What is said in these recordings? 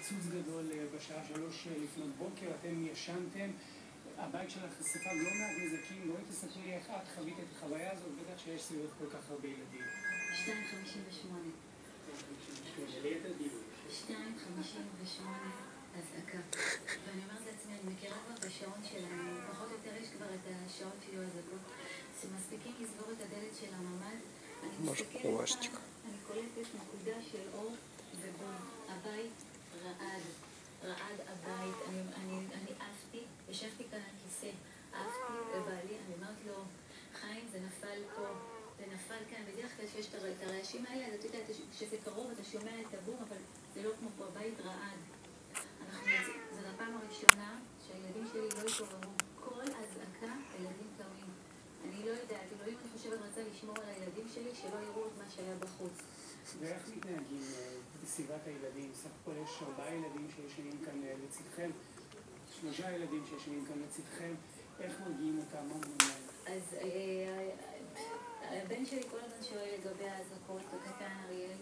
פיצוץ גדול בשעה שלוש לפנות בוקר, אתם ישנתם, הבית שלך ספג לא מעט נזקים, בואי תספרי לי איך את חווית את החוויה הזאת, בטח שיש סביבות כל כך הרבה ילדים. 2.58 2.58 אזעקה. ואני אומרת לעצמי, אני מכירה כבר את השעון שלנו, פחות או יותר יש כבר את השעון שיהיו אזעקות, שמספיקים לסגור את הדלת של הממ"ד, אני מסתכלת כאן, אני קולטת נקודה של אור ובום. הבית רעד, רעד הבית, אני עפתי, ישבתי כאן על כיסא, עפתי לבעלי, אני אומרת לו, חיים, זה נפל פה. זה נפל כאן, בדרך כלל שיש את הרעשים האלה, אז אתה יודע, כשזה קרוב אתה שומע את הבום, אבל זה לא כמו פה, הבית רעד. זו הפעם הראשונה שהילדים שלי לא התעוררו. כל אזעקה, הילדים קמים. אני לא יודעת, אלוהים, אני חושבת, רצה לשמור על הילדים שלי, שלא יראו את מה שהיה בחוץ. ואיך מתנהגים בסביבת הילדים? סך הכל יש ארבעה ילדים שישנים כאן לצדכם, שלושה ילדים שישנים כאן לצדכם, איך מרגיעים אותם? מה אומרים להם? אז הבן שלי כל הזמן שואל לגבי האזעקות, הקטן אריאל,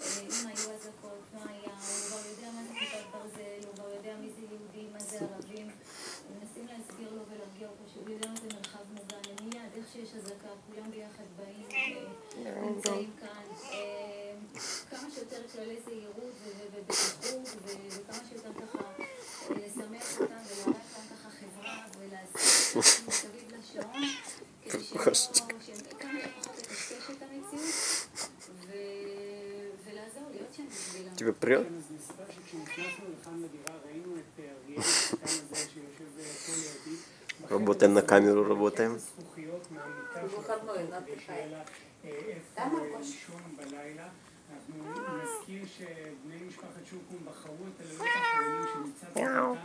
אם היו אזעקות, מה היה, הוא כבר יודע מה זה כיפת ברזל, הוא כבר יודע מי זה יהודים, מה זה ערבים, מנסים להסביר לו ולהרגיע אותו שהוא יודע מה זה מרחב מוגן, ומיד, איך שיש אזעקה, כולם ביחד באים, נמצאים כאן, כללי זהירות ובטיחות, וכמה שיותר ככה לשמח אותם ולהראה אותם ככה חברה ולעשות מסביב לשעון, כדי שלא, כמה שפחות לטשטש את המציאות, ולעזור, להיות שם בשבילם. Тебе прет? אז נספר שכשנכנסנו לכאן לדירה ראינו את אריאל, הקטן הזה שיושב פה לידי. בחדר Работаем на הזה, камеру, את работаем. הזכוכיות מהמיטה אנחנו נזכיר שבני משפחת שוקום בחרו את הלילות האחרונים של מצעד